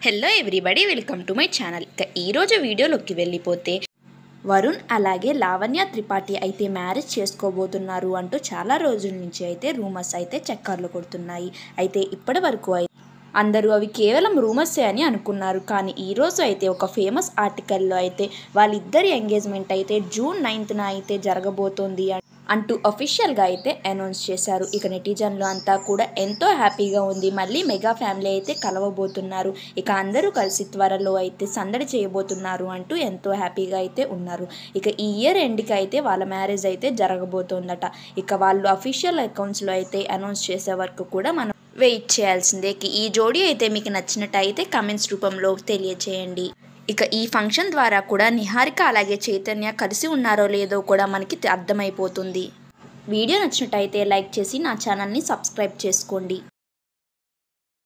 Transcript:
Hello everybody welcome to my channel ఇక ఈరోజు వీడియోలోకి వెళ్ళిపోతే వరుణ్ అలాగే లావణ్య త్రిపాఠి అయితే మ్యారేజ్ చేసుకోబోతున్నారు అంటూ చాలా రోజుల నుంచి అయితే రూమర్స్ అయితే చక్కర్లు కొడుతున్నాయి. అయితే ఇప్పటి వరకు అయితే అందరూ అవి కేవలం రూమర్సే అని అనుకున్నారు. కానీ ఈరోజు అయితే ఒక ఫేమస్ ఆర్టికల్లో అయితే వాళ్ళిద్దరి ఎంగేజ్మెంట్ అయితే జూన్ నైన్త్న అయితే జరగబోతోంది అంటూ అఫీషియల్గా అయితే అనౌన్స్ చేశారు. ఇక నెటిజన్లు అంతా కూడా ఎంతో హ్యాపీగా ఉంది. మళ్ళీ మెగా ఫ్యామిలీ అయితే కలవబోతున్నారు. ఇక అందరూ కలిసి త్వరలో అయితే సందడి చేయబోతున్నారు అంటూ ఎంతో హ్యాపీగా అయితే ఉన్నారు. ఇక ఈ ఇయర్ ఎండ్కి అయితే వాళ్ళ మ్యారేజ్ అయితే జరగబోతోందట. ఇక వాళ్ళు అఫీషియల్ అకౌంట్స్లో అయితే అనౌన్స్ చేసే వరకు కూడా మనం వెయిట్ చేయాల్సిందే. ఈ జోడీ అయితే మీకు నచ్చినట్టయితే కమెంట్స్ రూపంలో తెలియచేయండి. ఇక ఈ ఫంక్షన్ ద్వారా కూడా నిహారిక అలాగే చైతన్య కలిసి ఉన్నారో లేదో కూడా మనకి అర్థమైపోతుంది. వీడియో నచ్చినట్టయితే లైక్ చేసి నా ఛానల్ని సబ్స్క్రైబ్ చేసుకోండి.